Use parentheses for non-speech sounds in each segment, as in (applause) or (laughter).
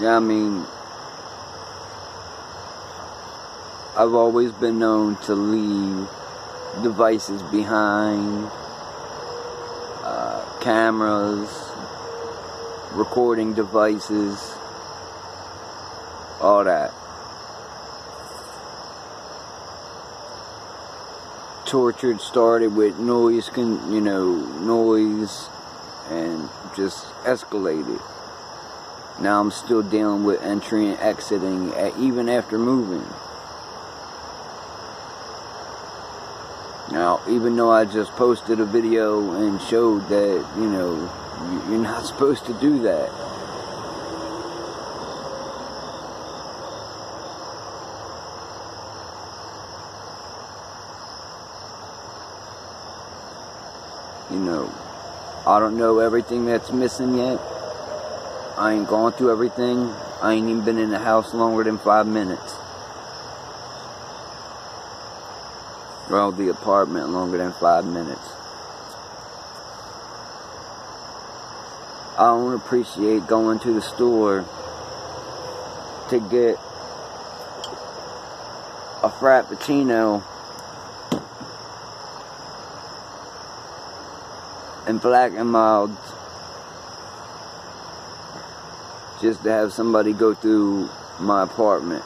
Yeah, I mean, I've always been known to leave devices behind, uh, cameras, recording devices, all that. Tortured started with noise, you know, noise, and just escalated. Now I'm still dealing with entering and exiting, eh, even after moving. Now, even though I just posted a video and showed that, you know, you're (laughs) not supposed to do that. You know, I don't know everything that's missing yet. I ain't gone through everything. I ain't even been in the house longer than five minutes. Well, the apartment longer than five minutes. I don't appreciate going to the store to get a frappuccino and black and mild just to have somebody go through my apartment.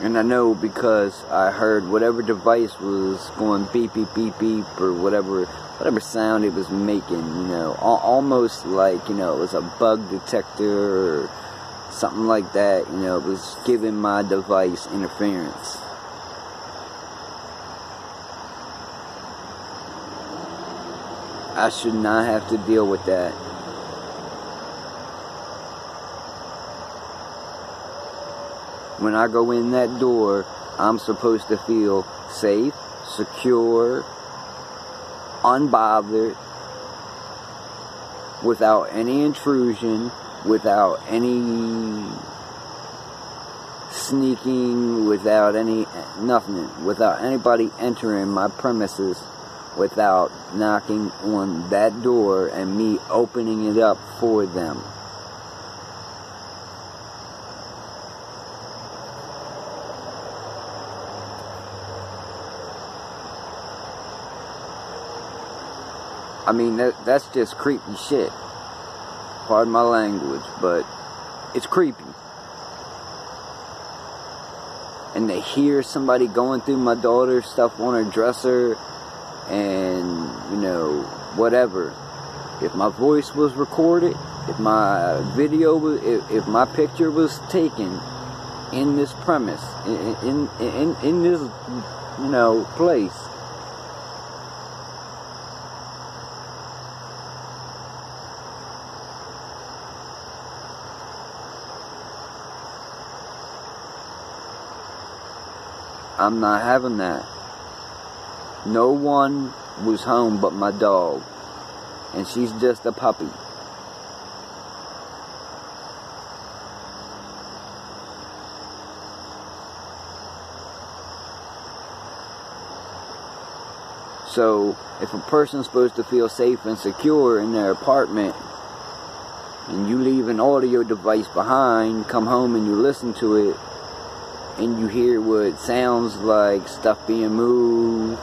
And I know because I heard whatever device was going beep beep beep beep or whatever whatever sound it was making, you know, almost like, you know, it was a bug detector or something like that, you know, it was giving my device interference. I should not have to deal with that. When I go in that door, I'm supposed to feel safe, secure, unbothered, without any intrusion, without any sneaking, without any nothing, without anybody entering my premises without knocking on that door and me opening it up for them. I mean, that, that's just creepy shit. Pardon my language, but it's creepy. And to hear somebody going through my daughter's stuff on her dresser and, you know, whatever. If my voice was recorded, if my video was, if, if my picture was taken in this premise, in, in, in, in this, you know, place, I'm not having that. No one was home but my dog. And she's just a puppy. So, if a person's supposed to feel safe and secure in their apartment, and you leave an audio device behind, come home and you listen to it, and you hear what sounds like stuff being moved,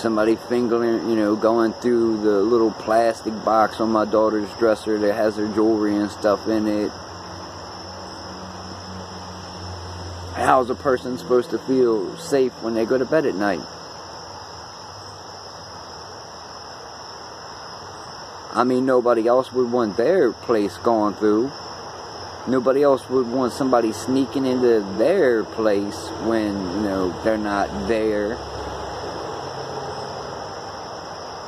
somebody fingering, you know, going through the little plastic box on my daughter's dresser that has her jewelry and stuff in it. How's a person supposed to feel safe when they go to bed at night? I mean, nobody else would want their place gone through. Nobody else would want somebody sneaking into their place when, you know, they're not there.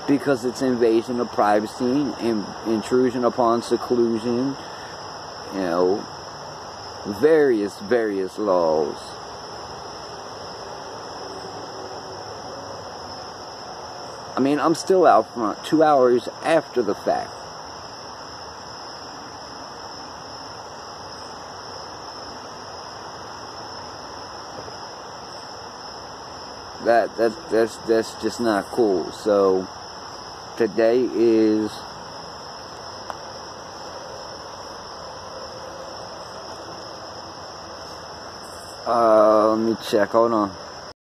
Because it's invasion of privacy, in, intrusion upon seclusion, you know, various, various laws. I mean, I'm still out front two hours after the fact. that that that's that's just not cool. So today is uh let me check hold on